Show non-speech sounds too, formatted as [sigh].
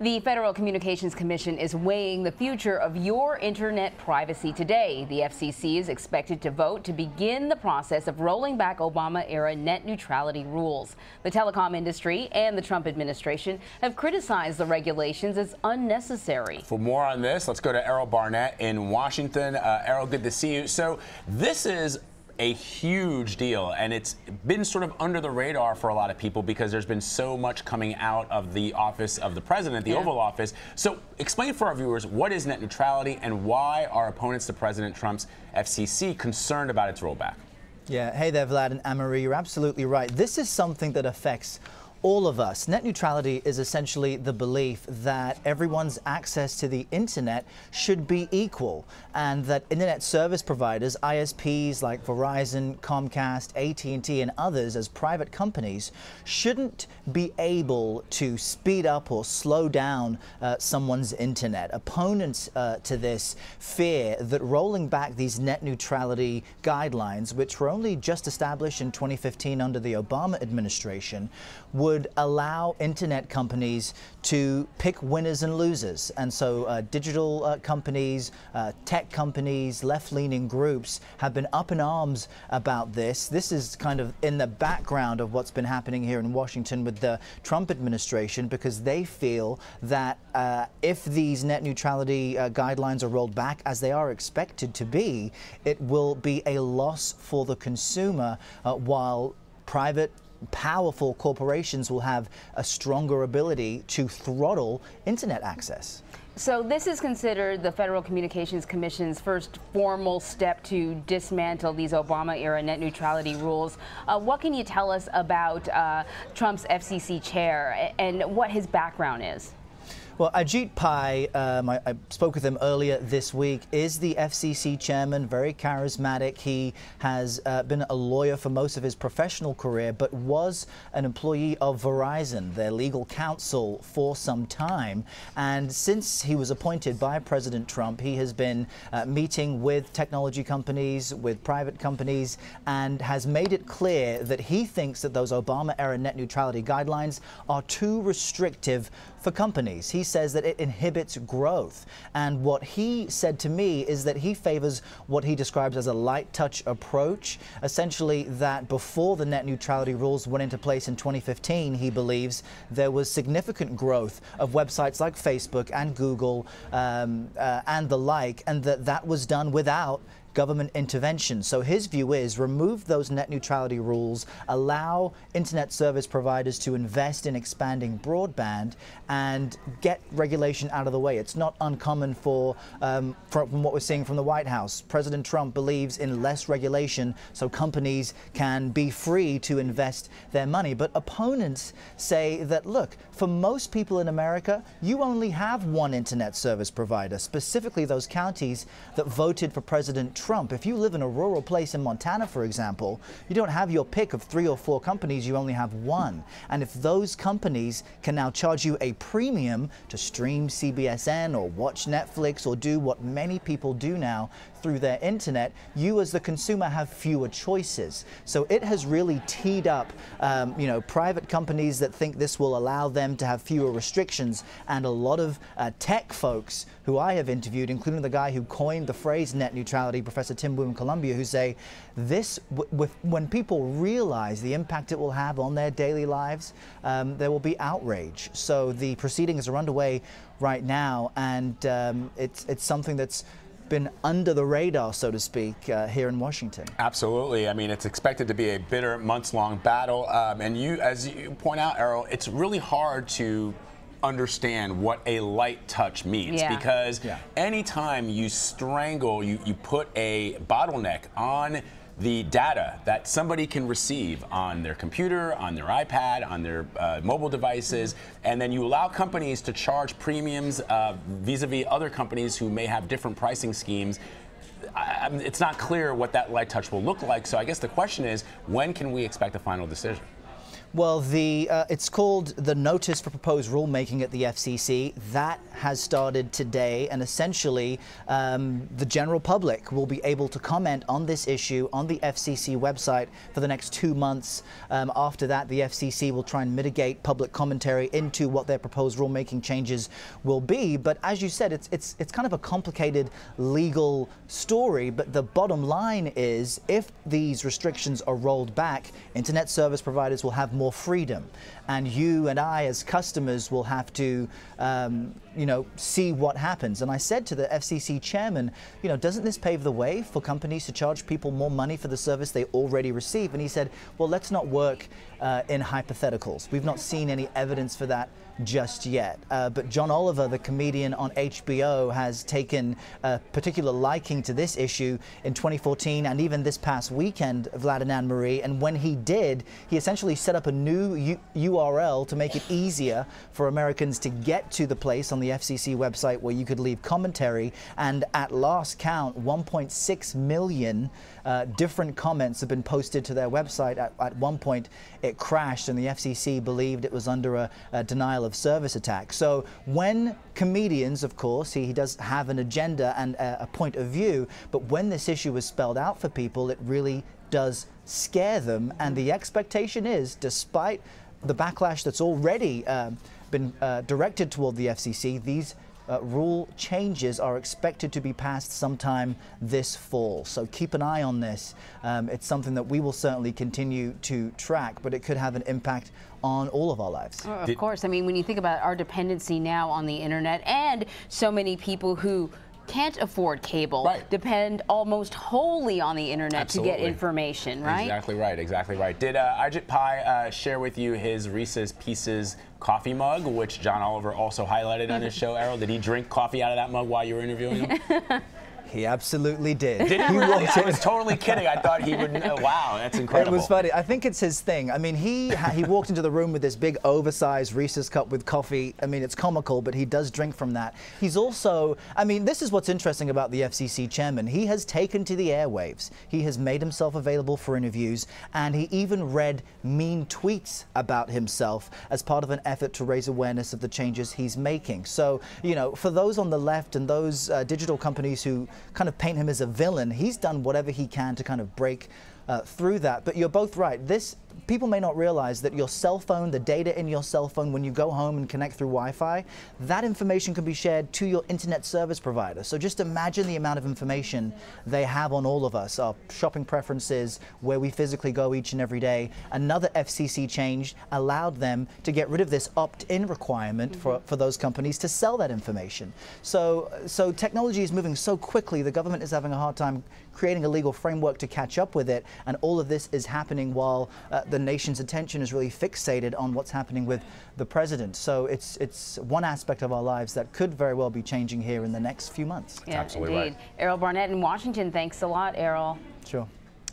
The Federal Communications Commission is weighing the future of your internet privacy today. The FCC is expected to vote to begin the process of rolling back Obama era net neutrality rules. The telecom industry and the Trump administration have criticized the regulations as unnecessary. For more on this, let's go to Errol Barnett in Washington. Uh, Errol, good to see you. So, this is a huge deal, and it's been sort of under the radar for a lot of people because there's been so much coming out of the office of the president, the yeah. Oval Office. So, explain for our viewers what is net neutrality and why are opponents to President Trump's FCC concerned about its rollback? Yeah, hey there, Vlad and Anne-Marie, you're absolutely right. This is something that affects all of us. Net neutrality is essentially the belief that everyone's access to the internet should be equal and that internet service providers, ISPs like Verizon, Comcast, AT&T and others as private companies shouldn't be able to speed up or slow down uh, someone's internet. Opponents uh, to this fear that rolling back these net neutrality guidelines, which were only just established in 2015 under the Obama administration, would would allow internet companies to pick winners and losers. And so uh, digital uh, companies, uh, tech companies, left-leaning groups have been up in arms about this. This is kind of in the background of what's been happening here in Washington with the Trump administration because they feel that uh, if these net neutrality uh, guidelines are rolled back as they are expected to be, it will be a loss for the consumer uh, while private powerful corporations will have a stronger ability to throttle internet access. So this is considered the Federal Communications Commission's first formal step to dismantle these Obama-era net neutrality rules. Uh, what can you tell us about uh, Trump's FCC chair and what his background is? Well, Ajit Pai, um, I, I, spoke with him earlier this week, is the FCC chairman, very charismatic. He has uh, been a lawyer for most of his professional career, but was an employee of Verizon, their legal counsel, for some time. And since he was appointed by President Trump, he has been uh, meeting with technology companies, with private companies, and has made it clear that he thinks that those Obama-era net neutrality guidelines are too restrictive for companies. He says that it inhibits growth. And what he said to me is that he favors what he describes as a light touch approach, essentially that before the net neutrality rules went into place in 2015, he believes there was significant growth of websites like Facebook and Google um, uh, and the like, and that that was done without government intervention. So his view is remove those net neutrality rules, allow internet service providers to invest in expanding broadband and get regulation out of the way. It's not uncommon for, um, from what we're seeing from the White House. President Trump believes in less regulation so companies can be free to invest their money. But opponents say that, look, for most people in America, you only have one internet service provider, specifically those counties that voted for President Trump. If you live in a rural place in Montana, for example, you don't have your pick of three or four companies, you only have one. And if those companies can now charge you a premium to stream CBSN or watch Netflix or do what many people do now through their internet, you as the consumer have fewer choices. So it has really teed up, um, you know, private companies that think this will allow them to have fewer restrictions, and a lot of uh, tech folks who I have interviewed, including the guy who coined the phrase net neutrality, Professor Tim Wu in Columbia, who say this, when people realize the impact it will have on their daily lives, um, there will be outrage. So the proceedings are underway right now, and um, it's, it's something that's been under the radar, so to speak, uh, here in Washington. Absolutely. I mean, it's expected to be a bitter, months-long battle. Um, and you, as you point out, Errol, it's really hard to understand what a light touch means yeah. because yeah. anytime you strangle, you, you put a bottleneck on the data that somebody can receive on their computer, on their iPad, on their uh, mobile devices, and then you allow companies to charge premiums uh, vis-a-vis -vis other companies who may have different pricing schemes. I, it's not clear what that light touch will look like. So I guess the question is, when can we expect a final decision? Well, the uh, it's called the Notice for Proposed Rulemaking at the FCC. That has started today, and essentially, um, the general public will be able to comment on this issue on the FCC website for the next two months. Um, after that, the FCC will try and mitigate public commentary into what their proposed rulemaking changes will be. But as you said, it's it's it's kind of a complicated legal story. But the bottom line is, if these restrictions are rolled back, internet service providers will have more freedom. And you and I, as customers, will have to, um, you know, see what happens. And I said to the FCC chairman, you know, doesn't this pave the way for companies to charge people more money for the service they already receive? And he said, well, let's not work uh, in hypotheticals. We've not seen any evidence for that just yet. Uh, but John Oliver, the comedian on HBO, has taken a particular liking to this issue in 2014 and even this past weekend, Vlad and Anne Marie. And when he did, he essentially set up a new URL to make it easier for Americans to get to the place on the FCC website where you could leave commentary. And at last count, 1.6 million uh, different comments have been posted to their website. At, at, one point, it crashed, and the FCC believed it was under a, a denial of service attack. So when comedians, of course, he, he does have an agenda and a, a point of view, but when this issue is spelled out for people, it really does scare them. And the expectation is, despite the backlash that's already uh, been uh, directed toward the FCC, these uh, rule changes are expected to be passed sometime this fall. So keep an eye on this. Um, it's something that we will certainly continue to track, but it could have an impact on all of our lives. of Did course. I mean, when you think about our dependency now on the internet and so many people who can't afford cable right. depend almost wholly on the internet Absolutely. to get information, right? Exactly right, exactly right. Did uh, Ajit Pai uh, share with you his Reese's Pieces coffee mug, which John Oliver also highlighted on his [laughs] show, Errol? Did he drink coffee out of that mug while you were interviewing him? [laughs] He absolutely did. Did he really? I was totally kidding. I thought he would. Know. Wow, that's incredible. It was funny. I think it's his thing. I mean, he he walked into the room with this big, oversized Reese's cup with coffee. I mean, it's comical, but he does drink from that. He's also. I mean, this is what's interesting about the FCC chairman. He has taken to the airwaves. He has made himself available for interviews, and he even read mean tweets about himself as part of an effort to raise awareness of the changes he's making. So, you know, for those on the left and those uh, digital companies who kind of paint him as a villain. He's done whatever he can to kind of break uh, through that. But you're both right. This people may not realize that your cell phone, the data in your cell phone when you go home and connect through Wi-Fi, that information can be shared to your internet service provider. So just imagine the amount of information they have on all of us, our shopping preferences, where we physically go each and every day. Another FCC change allowed them to get rid of this opt-in requirement mm -hmm. for, for those companies to sell that information. So, so technology is moving so quickly, the government is having a hard time creating a legal framework to catch up with it. And all of this is happening while uh, the nation's attention is really fixated on what's happening with the president. So it's, it's one aspect of our lives that could very well be changing here in the next few months. Yeah, Absolutely indeed. Right. Errol Barnett in Washington, thanks a lot, Errol. Sure.